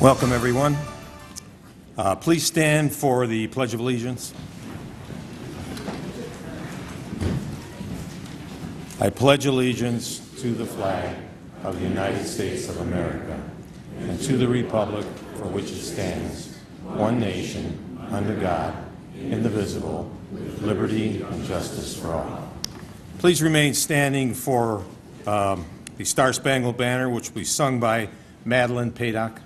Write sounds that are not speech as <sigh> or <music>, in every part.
Welcome, everyone. Uh, Please stand for the Pledge of Allegiance. I pledge allegiance to the flag of the United States of America and to the republic for which it stands, one nation, under God, indivisible, with liberty and justice for all. Please remain standing for um, the Star Spangled Banner, which will be sung by Madeline Padock.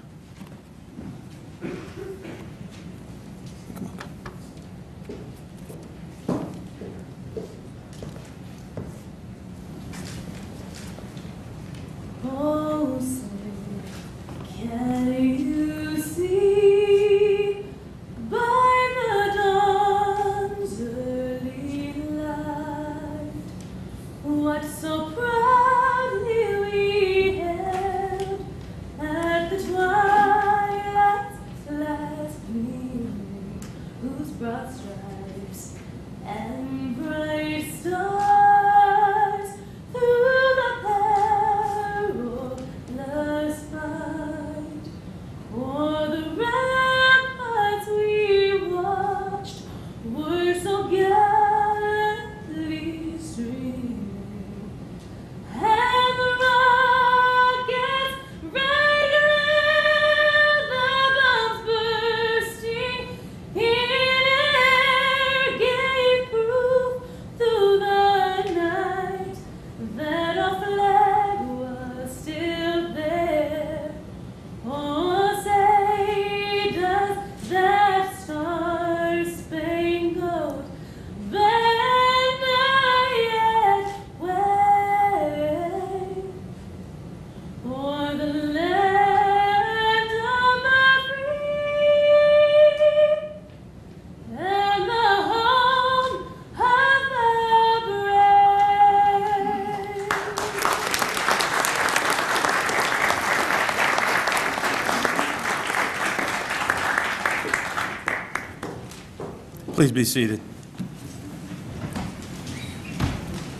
Please be seated.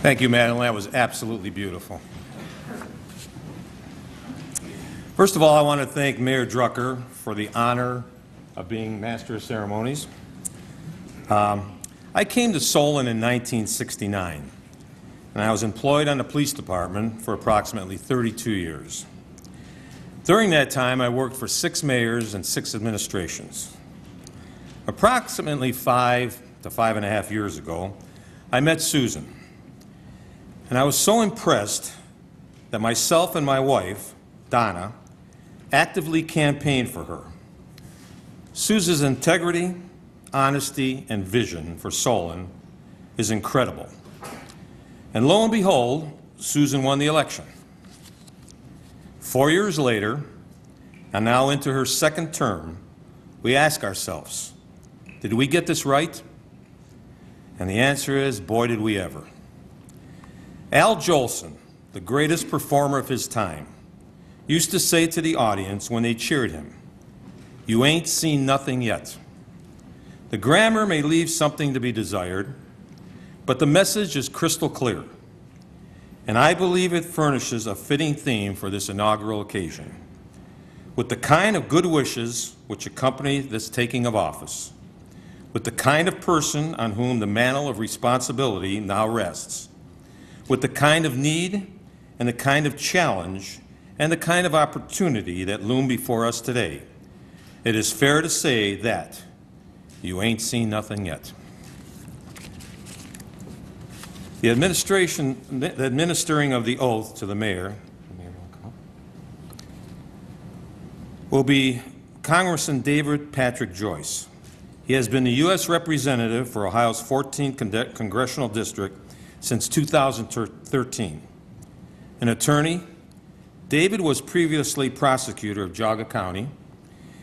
Thank you, Madeline. That was absolutely beautiful. First of all, I want to thank Mayor Drucker for the honor of being Master of Ceremonies. Um, I came to Solon in 1969, and I was employed on the police department for approximately 32 years. During that time, I worked for six mayors and six administrations. Approximately five to five and a half years ago, I met Susan. And I was so impressed that myself and my wife, Donna, actively campaigned for her. Susan's integrity, honesty, and vision for Solon is incredible. And lo and behold, Susan won the election. Four years later, and now into her second term, we ask ourselves, did we get this right? And the answer is, boy, did we ever. Al Jolson, the greatest performer of his time, used to say to the audience when they cheered him, You ain't seen nothing yet. The grammar may leave something to be desired, but the message is crystal clear. And I believe it furnishes a fitting theme for this inaugural occasion. With the kind of good wishes which accompany this taking of office, with the kind of person on whom the mantle of responsibility now rests, with the kind of need and the kind of challenge and the kind of opportunity that loom before us today, it is fair to say that you ain't seen nothing yet. The administration, the administering of the oath to the mayor will be Congressman David Patrick Joyce. He has been the U.S. Representative for Ohio's 14th Con- Congressional District since 2013. An attorney, David was previously prosecutor of Geauga County.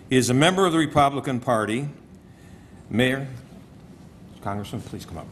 He is a member of the Republican Party. Mayor, Congressman, please come up.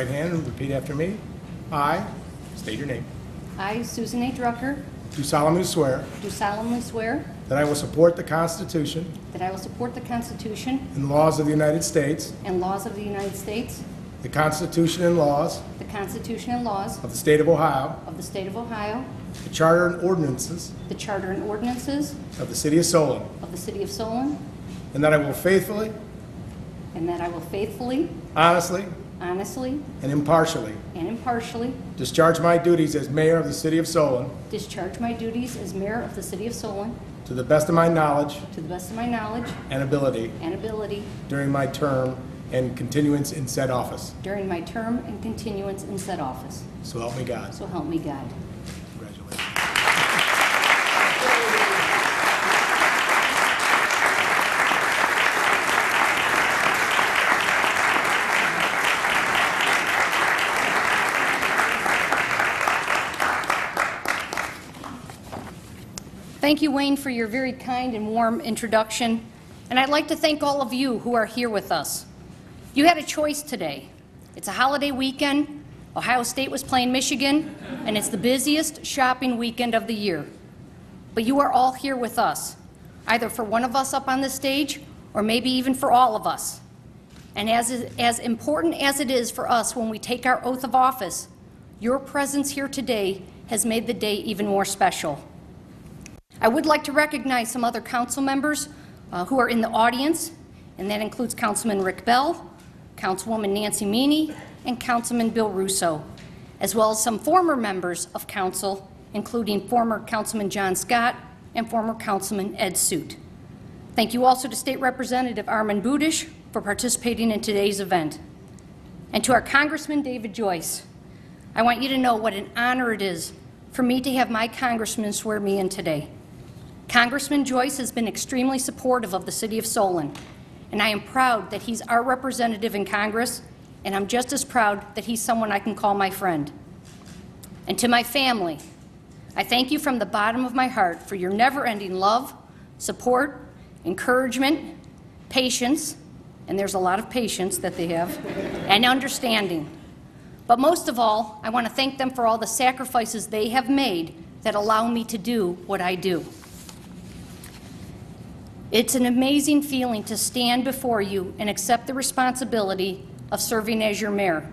Right hand and repeat after me. I, state your name, I, Susan A. Drucker, do solemnly swear do solemnly swear that I will support the Constitution that I will support the Constitution and laws of the United States, and laws of the United States, the Constitution and laws the Constitution and laws of the State of Ohio, of the State of Ohio, the Charter and ordinances the Charter and ordinances of the City of Solon, of the City of Solon, and that I will faithfully, and that I will faithfully, honestly, honestly, and impartially and impartially discharge my duties as mayor of the City of Solon discharge my duties as mayor of the City of Solon to the best of my knowledge to the best of my knowledge and ability and ability during my term and continuance in said office. during my term and continuance in said office. So help me God. So help me God. Congratulations. Thank you, Wayne, for your very kind and warm introduction. And I'd like to thank all of you who are here with us. You had a choice today. It's a holiday weekend. Ohio State was playing Michigan, and it's the busiest shopping weekend of the year. But you are all here with us, either for one of us up on the stage or maybe even for all of us. And as, as important as it is for us when we take our oath of office, your presence here today has made the day even more special. I would like to recognize some other council members uh, who are in the audience, and that includes Councilman Rick Bell, Councilwoman Nancy Meany, and Councilman Bill Russo, as well as some former members of council, including former Councilman John Scott and former Councilman Ed Suit. Thank you also to State Representative Armond Budish for participating in today's event. And to our Congressman David Joyce, I want you to know what an honor it is for me to have my congressman swear me in today. Congressman Joyce has been extremely supportive of the City of Solon, and I am proud that he's our representative in Congress, and I'm just as proud that he's someone I can call my friend. And to my family, I thank you from the bottom of my heart for your never-ending love, support, encouragement, patience, and there's a lot of patience that they have, and understanding. But most of all, I want to thank them for all the sacrifices they have made that allow me to do what I do. It's an amazing feeling to stand before you and accept the responsibility of serving as your mayor.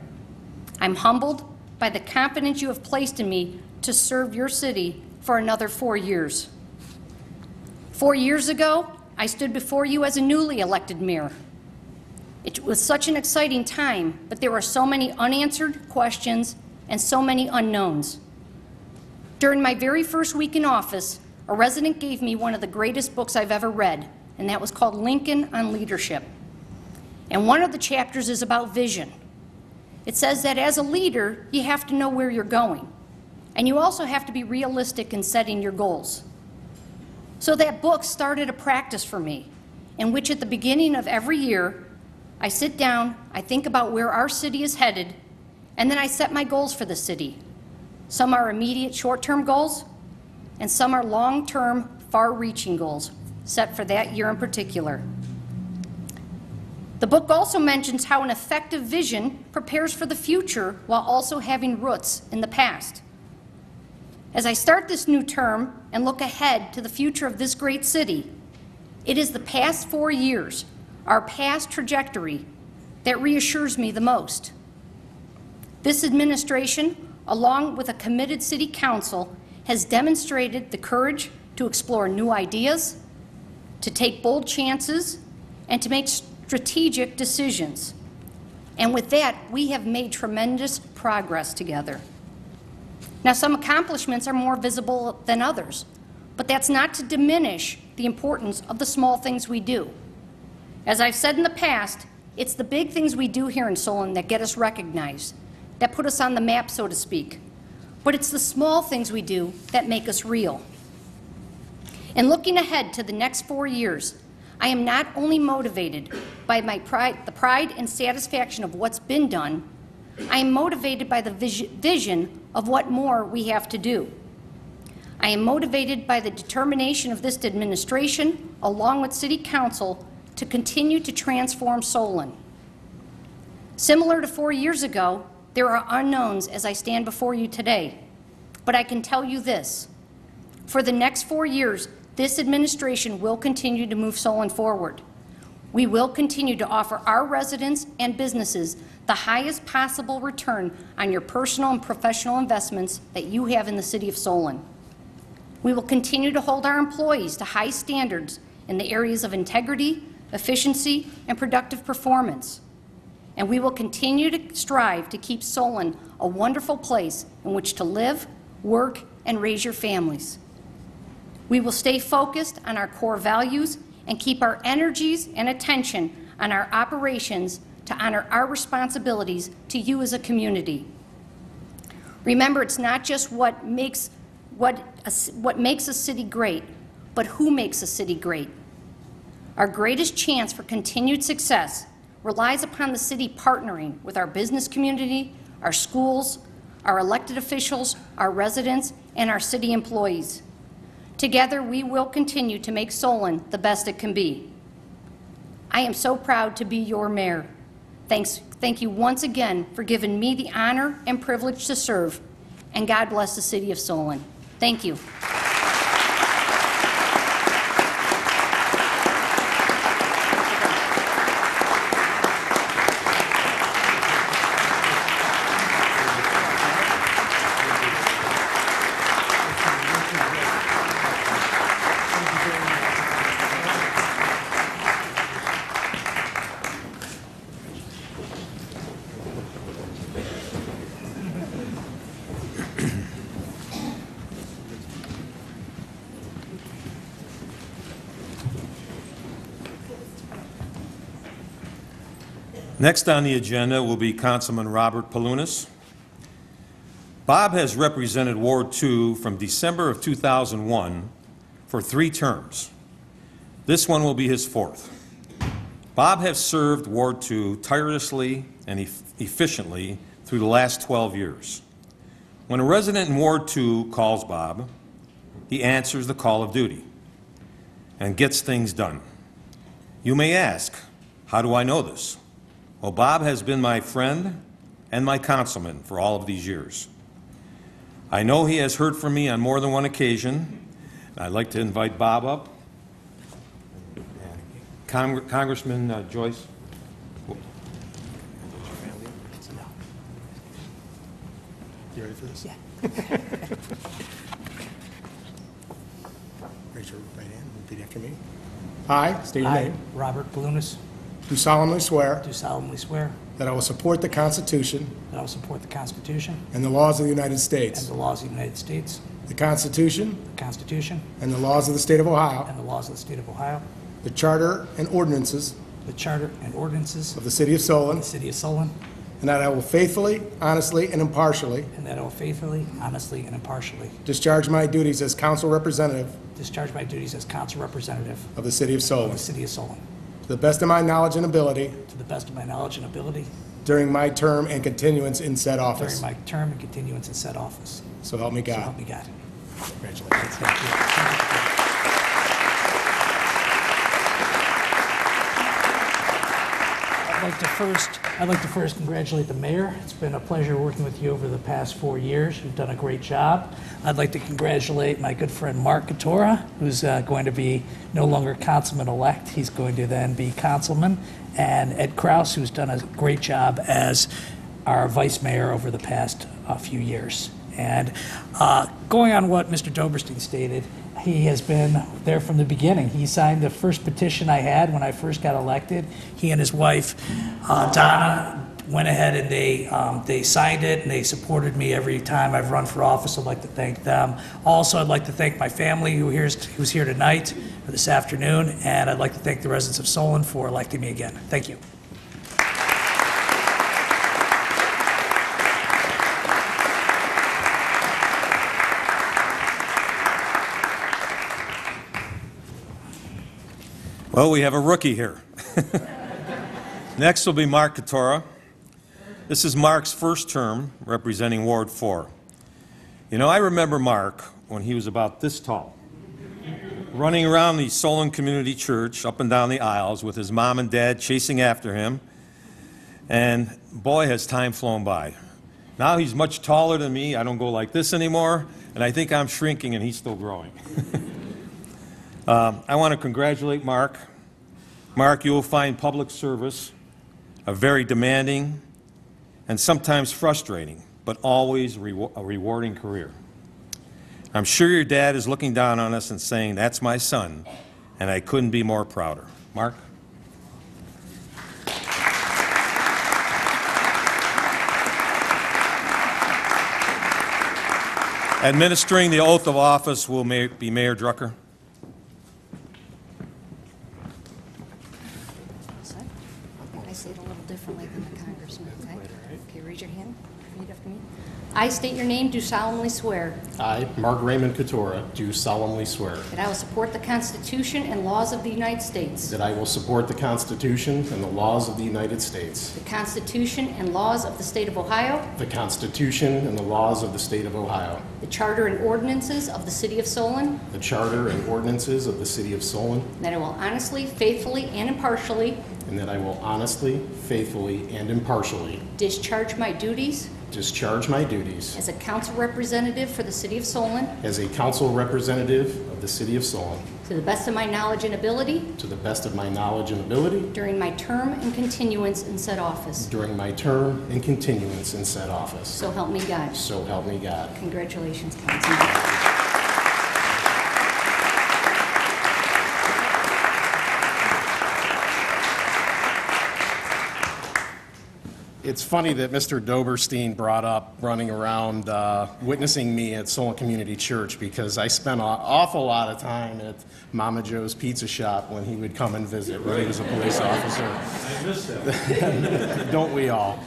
I'm humbled by the confidence you have placed in me to serve your city for another four years. Four years ago, I stood before you as a newly elected mayor. It was such an exciting time, but there were so many unanswered questions and so many unknowns. During my very first week in office, a resident gave me one of the greatest books I've ever read, and that was called Lincoln on Leadership. And one of the chapters is about vision. It says that as a leader, you have to know where you're going, and you also have to be realistic in setting your goals. So that book started a practice for me, in which at the beginning of every year, I sit down, I think about where our city is headed, and then I set my goals for the city. Some are immediate short term goals, and some are long term, far reaching goals set for that year in particular. The book also mentions how an effective vision prepares for the future while also having roots in the past. As I start this new term and look ahead to the future of this great city, it is the past four years, our past trajectory, that reassures me the most. This administration, along with a committed City Council, has demonstrated the courage to explore new ideas, to take bold chances, and to make strategic decisions. And with that, we have made tremendous progress together. Now, some accomplishments are more visible than others, but that's not to diminish the importance of the small things we do. As I've said in the past, it's the big things we do here in Solon that get us recognized, that put us on the map, so to speak. But it's the small things we do that make us real. And looking ahead to the next four years, I am not only motivated by my pride, the pride and satisfaction of what's been done, I am motivated by the vis- vision of what more we have to do. I am motivated by the determination of this administration, along with City Council, to continue to transform Solon. Similar to four years ago, there are unknowns as I stand before you today. But I can tell you this. For the next four years, this administration will continue to move Solon forward. We will continue to offer our residents and businesses the highest possible return on your personal and professional investments that you have in the city of Solon. We will continue to hold our employees to high standards in the areas of integrity, efficiency, and productive performance. And we will continue to strive to keep Solon a wonderful place in which to live, work, and raise your families. We will stay focused on our core values and keep our energies and attention on our operations to honor our responsibilities to you as a community. Remember, it's not just what makes, what, a what makes a city great, but who makes a city great. Our greatest chance for continued success relies upon the city partnering with our business community, our schools, our elected officials, our residents, and our city employees. Together, we will continue to make Solon the best it can be. I am so proud to be your mayor. Thanks, thank you once again for giving me the honor and privilege to serve, and God bless the city of Solon. Thank you. Next on the agenda will be Councilman Robert Pelunis. Bob has represented Ward 2 from December of 2001 for three terms. This one will be his fourth. Bob has served Ward 2 tirelessly and eff- efficiently through the last 12 years. When a resident in Ward 2 calls Bob, he answers the call of duty and gets things done. You may ask, how do I know this? Well, Bob has been my friend and my councilman for all of these years. I know he has heard from me on more than one occasion. I'd like to invite Bob up. Cong- Congressman uh, Joyce? You ready for this? Yeah. <laughs> Raise your right hand, repeat after me. I, state your I, name, Robert Pelunis, do solemnly swear do solemnly swear that I will support the Constitution that I will support the Constitution and the laws of the United States and States, the laws of the United States, the Constitution the Constitution and the laws of the State of Ohio, and the laws of the State of Ohio, the Charter and ordinances the Charter and ordinances of of the City of Solon, the City of Solon, and that I will faithfully, honestly, and impartially and that I will faithfully, honestly, and impartially discharge my duties as council representative discharge my duties as council representative of the City of of Solon, the City of Solon, to the best of my knowledge and ability to the best of my knowledge and ability during my term and continuance in said during office. my term and continuance in said office. So help me So God. help me God. Congratulations. Thank you. Like to first, I'd like to first congratulate the mayor. It's been a pleasure working with you over the past four years. You've done a great job. I'd like to congratulate my good friend Mark Kotora, who's uh, going to be no longer councilman-elect. He's going to then be councilman. And Ed Kraus, who's done a great job as our vice mayor over the past uh, few years. And uh, going on what Mr. Doberstein stated, he has been there from the beginning. He signed the first petition I had when I first got elected. He and his wife, uh, Donna, went ahead and they, um, they signed it and they supported me every time I've run for office. I'd like to thank them. Also, I'd like to thank my family who here's, who's here tonight or this afternoon, and I'd like to thank the residents of Solon for electing me again. Thank you. Well, we have a rookie here. <laughs> Next will be Mark Kotora. This is Mark's first term representing Ward 4. You know, I remember Mark when he was about this tall, running around the Solon Community Church up and down the aisles with his mom and dad chasing after him. And boy, has time flown by. Now he's much taller than me. I don't go like this anymore, and I think I'm shrinking and he's still growing. <laughs> Um, I want to congratulate Mark. Mark, you will find public service a very demanding and sometimes frustrating, but always rewa- a rewarding career. I'm sure your dad is looking down on us and saying, That's my son, and I couldn't be more prouder. Mark? Administering the oath of office will be Mayor Drucker. I say it a little differently than the congressman, okay? Okay, raise your hand, repeat after me. I state your name, do solemnly swear I, Mark Raymond Kotora, do solemnly swear that I will support the Constitution and laws of the United States, that I will support the Constitution and the laws of the United States, the Constitution and laws of the State of Ohio, the Constitution and the laws of the State of Ohio, the Charter and ordinances of the City of Solon, the Charter and ordinances of the City of Solon, and that I will honestly, faithfully, and impartially and that I will honestly, faithfully, and impartially discharge my duties discharge my duties as a council representative for the City of Solon as a council representative of the City of Solon to the best of my knowledge and ability to the best of my knowledge and ability during my term and continuance in said office. during my term and continuance in said office. So help me God. So help me God. Congratulations, Councilman. It's funny that Mr. Doberstein brought up running around uh, witnessing me at Solon Community Church because I spent an awful lot of time at Mama Joe's Pizza Shop when he would come and visit when he was a police officer. <laughs> Don't we all?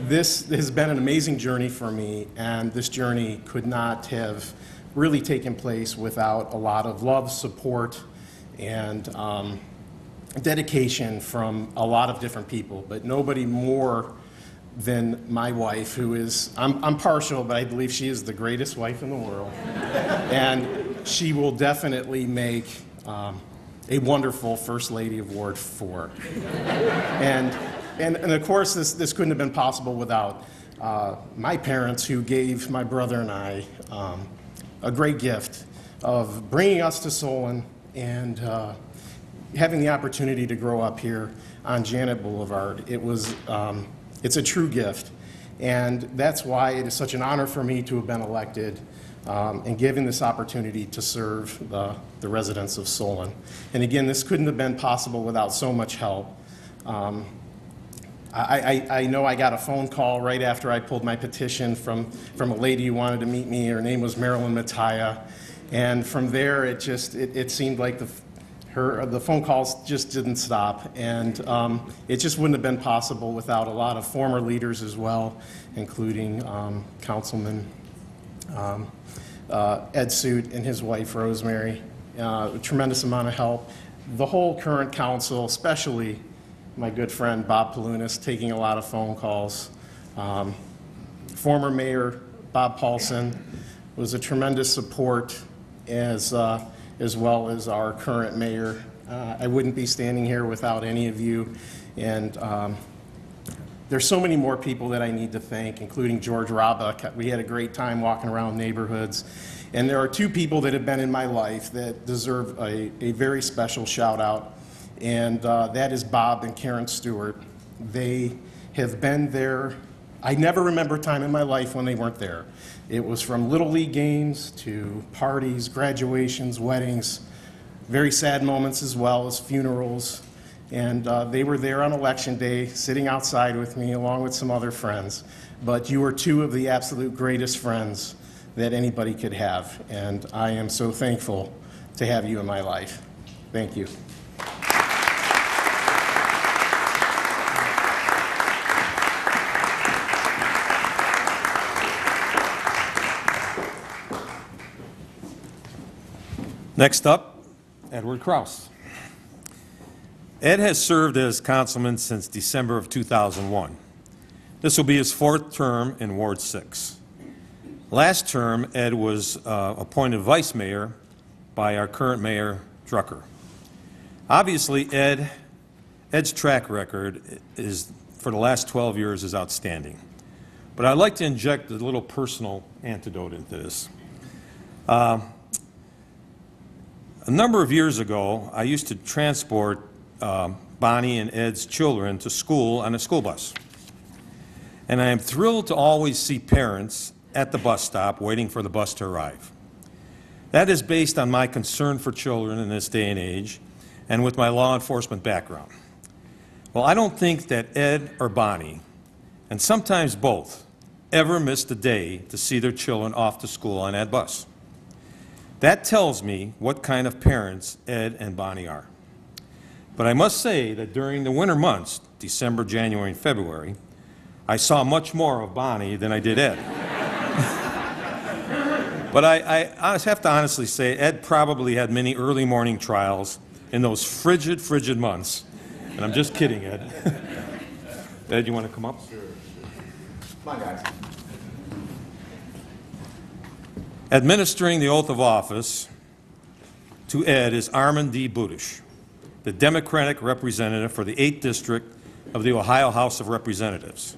This has been an amazing journey for me, and this journey could not have really taken place without a lot of love, support, and um, dedication from a lot of different people, but nobody more than my wife, who is, I'm, I'm partial, but I believe she is the greatest wife in the world. and she will definitely make um, a wonderful First Lady of Ward 4. and, and, and of course, this, this couldn't have been possible without uh, my parents, who gave my brother and I um, a great gift of bringing us to Solon and uh, having the opportunity to grow up here on Janet Boulevard. It was, um, it's a true gift. And that's why it is such an honor for me to have been elected um, and given this opportunity to serve the, the residents of Solon. And again, this couldn't have been possible without so much help. Um, I, I, I know I got a phone call right after I pulled my petition from, from a lady who wanted to meet me. Her name was Marilyn Mattia. And from there, it just, it, it seemed like the, her, the phone calls just didn't stop. And um, it just wouldn't have been possible without a lot of former leaders as well, including um, Councilman um, uh, Ed Suit and his wife Rosemary. Uh, a tremendous amount of help. The whole current council, especially my good friend Bob Pelunis, taking a lot of phone calls. Um, former mayor Bob Paulson was a tremendous support as, uh, as well as our current mayor. Uh, I wouldn't be standing here without any of you. And um, there's so many more people that I need to thank, including George Robuck. We had a great time walking around neighborhoods. And there are two people that have been in my life that deserve a, a very special shout out, and uh, that is Bob and Karen Stewart. They have been there. I never remember a time in my life when they weren't there. It was from Little League games to parties, graduations, weddings, very sad moments as well as funerals. And uh, they were there on election day, sitting outside with me, along with some other friends. But you were two of the absolute greatest friends that anybody could have. And I am so thankful to have you in my life. Thank you. Next up, Edward Kraus. Ed has served as councilman since December of 2001. This will be his fourth term in Ward 6. Last term, Ed was uh, appointed vice mayor by our current mayor, Drucker. Obviously, Ed, Ed's track record is for the last 12 years is outstanding. But I'd like to inject a little personal antidote into this. Uh, a number of years ago, I used to transport um, Bonnie and Ed's children to school on a school bus. And I am thrilled to always see parents at the bus stop waiting for the bus to arrive. That is based on my concern for children in this day and age and with my law enforcement background. Well, I don't think that Ed or Bonnie, and sometimes both, ever missed a day to see their children off to school on that bus. That tells me what kind of parents Ed and Bonnie are. But I must say that during the winter months, December, January, and February, I saw much more of Bonnie than I did Ed. <laughs> but I, I, have to honestly say, Ed probably had many early morning trials in those frigid, frigid months. And I'm just kidding, Ed. <laughs> Ed, you want to come up? Sure. Come on, guys. Administering the oath of office to Ed is Armond D. Budish, the Democratic representative for the 8th District of the Ohio House of Representatives.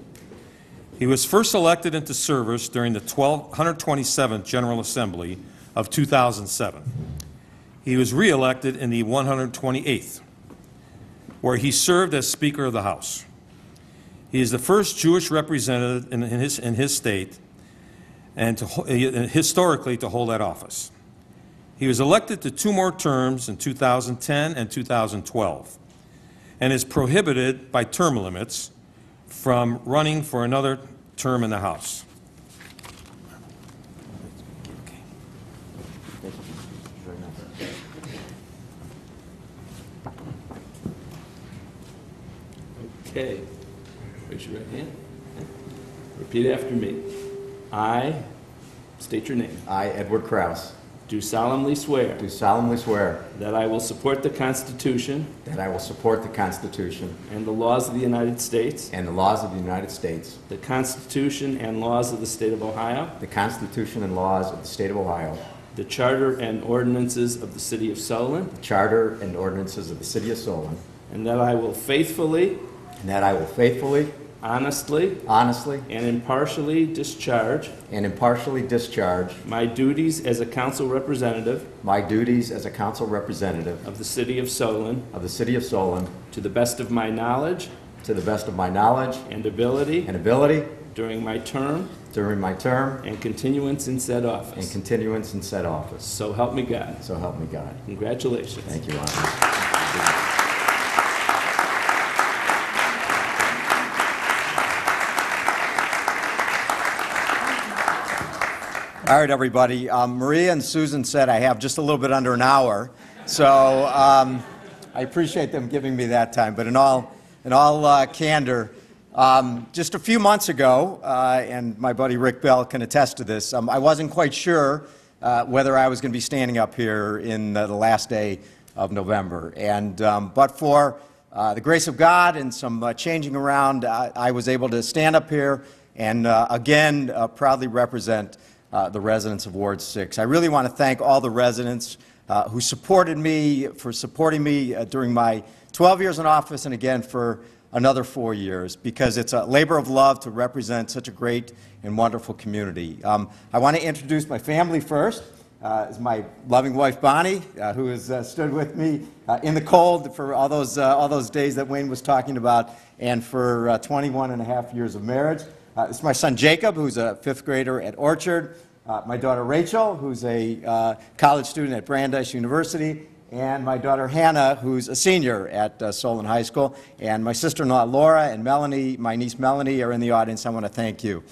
He was first elected into service during the 12 127th General Assembly of 2007. He was reelected in the 128th, where he served as Speaker of the House. He is the first Jewish representative in his, in his state and to, uh, historically to hold that office. He was elected to two more terms in 2010 and 2012 and is prohibited by term limits from running for another term in the House. Okay. Raise your right hand. Repeat after me. I, state your name, I, Edward Kraus, do solemnly swear do solemnly swear that I will support the Constitution that I will support the Constitution and the laws of the United States, and the laws of the United States, the Constitution and laws of the State of Ohio, the Constitution and laws of the State of Ohio, the Charter and ordinances of the City of Solon, the Charter and ordinances of the City of Solon, and that I will faithfully, and that I will faithfully, honestly, honestly, and impartially discharge and impartially discharge my duties as a council representative my duties as a council representative of the City of Solon of the City of Solon to the best of my knowledge to the best of my knowledge and ability and ability during my term during my term and continuance in said and office. continuance in said office. So help me God. So help me God. Congratulations. Thank you, Honor. All right, everybody. Um, Maria and Susan said I have just a little bit under an hour, so um, I appreciate them giving me that time. But in all, in all uh, candor, um, just a few months ago, uh, and my buddy Rick Bell can attest to this, um, I wasn't quite sure uh, whether I was going to be standing up here in uh, the last day of November. And um, but for uh, the grace of God and some uh, changing around, I, I was able to stand up here and uh, again proudly represent uh, the residents of Ward 6. I really want to thank all the residents uh, who supported me, for supporting me uh, during my 12 years in office, and again for another four years, because it's a labor of love to represent such a great and wonderful community. Um, I want to introduce my family first. Uh, is my loving wife Bonnie, uh, who has uh, stood with me uh, in the cold for all those, uh, all those days that Wayne was talking about, and for uh, 21 and a half years of marriage. Uh, is my son Jacob, who's a fifth grader at Orchard. Uh, my daughter Rachel, who's a uh, college student at Brandeis University. And my daughter Hannah, who's a senior at uh, Solon High School. And my sister in law Laura and Melanie, my niece Melanie, are in the audience. I want to thank you.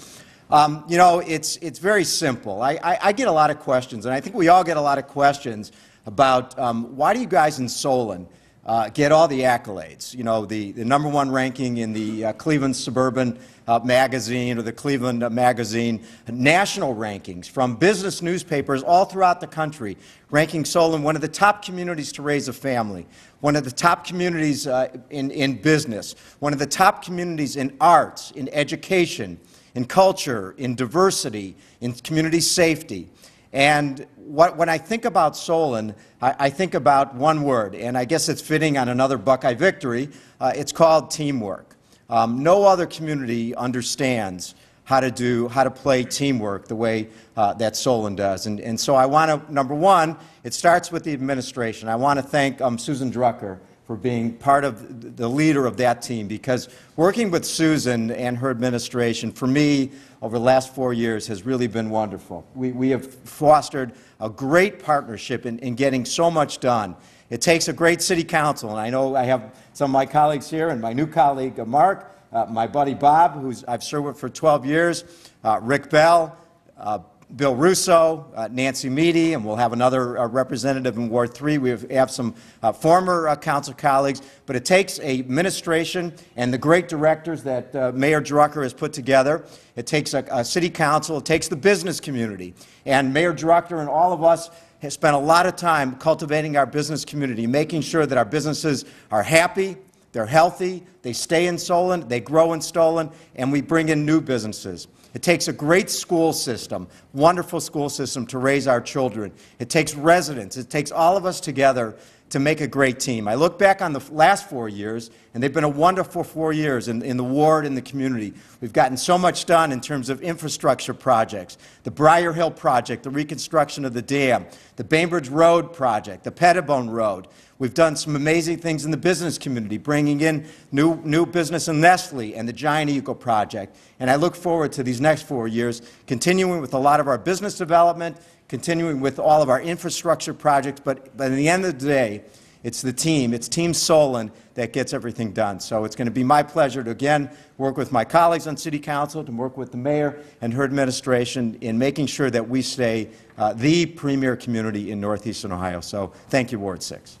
Um, you know, it's, it's very simple. I, I, I get a lot of questions, and I think we all get a lot of questions about um, why do you guys in Solon uh, get all the accolades? You know, the, the number one ranking in the uh, Cleveland Suburban uh, Magazine or the Cleveland uh, Magazine national rankings from business newspapers all throughout the country, ranking Solon one of the top communities to raise a family, one of the top communities uh, in, in business, one of the top communities in arts, in education, in culture, in diversity, in community safety. And what, when I think about Solon, I, I, think about one word, and I guess it's fitting on another Buckeye victory. Uh, it's called teamwork. Um, no other community understands how to do, how to play teamwork the way uh, that Solon does. And, and so I want to, number one, it starts with the administration. I want to thank um, Susan Drucker for being part of the leader of that team because working with Susan and her administration, for me, over the last four years has really been wonderful. We, we have fostered a great partnership in, in getting so much done. It takes a great city council, and I know I have some of my colleagues here and my new colleague, uh, Mark, uh, my buddy Bob, who I've served with for 12 years, uh, Rick Bell, uh, Bill Russo, uh, Nancy Meany, and we'll have another uh, representative in Ward 3. We have, have some uh, former uh, council colleagues, but it takes a administration and the great directors that uh, Mayor Drucker has put together. It takes a, a city council, it takes the business community. And Mayor Drucker and all of us have spent a lot of time cultivating our business community, making sure that our businesses are happy, they're healthy, they stay in Solon, they grow in Solon, and we bring in new businesses. It takes a great school system, wonderful school system to raise our children. It takes residents. It takes all of us together to make a great team. I look back on the last four years, and they've been a wonderful four years in, in the ward and the community. We've gotten so much done in terms of infrastructure projects, the Briar Hill project, the reconstruction of the dam, the Bainbridge Road project, the Pettibone Road. We've done some amazing things in the business community, bringing in new, new business in Nestle and the Giant Eagle project. And I look forward to these next four years, continuing with a lot of our business development, continuing with all of our infrastructure projects, but, but at the end of the day, it's the team, it's Team Solon that gets everything done. So it's going to be my pleasure to again work with my colleagues on City Council, to work with the mayor and her administration in making sure that we stay uh, the premier community in northeastern Ohio. So thank you, Ward 6.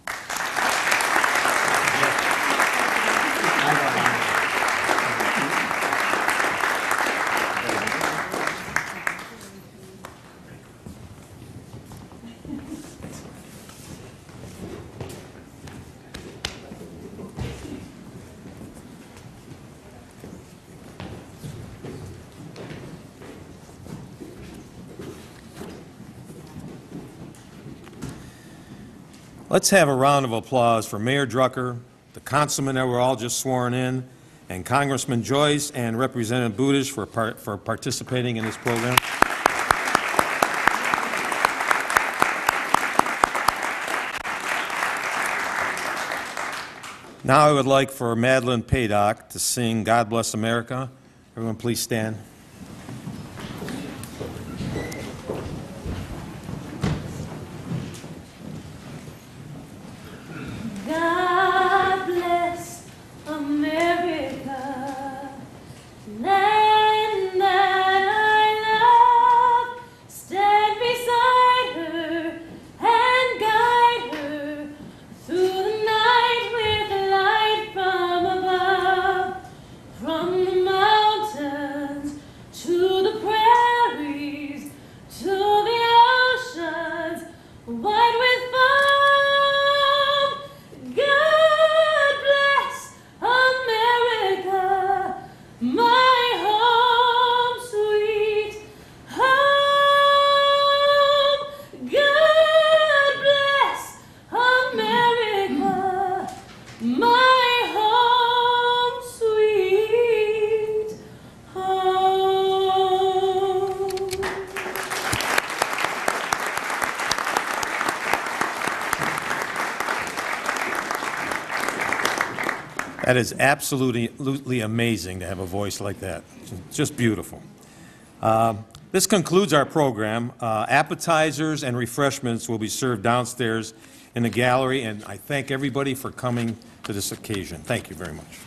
Let's have a round of applause for Mayor Drucker, the councilman that were all just sworn in, and Congressman Joyce and Representative Budish for par- for participating in this program. Now I would like for Madeline Paydock to sing God Bless America. Everyone please stand. Is absolutely amazing to have a voice like that. It's Just beautiful. Um, This concludes our program. Uh, Appetizers and refreshments will be served downstairs in the gallery, and I thank everybody for coming to this occasion. Thank you very much.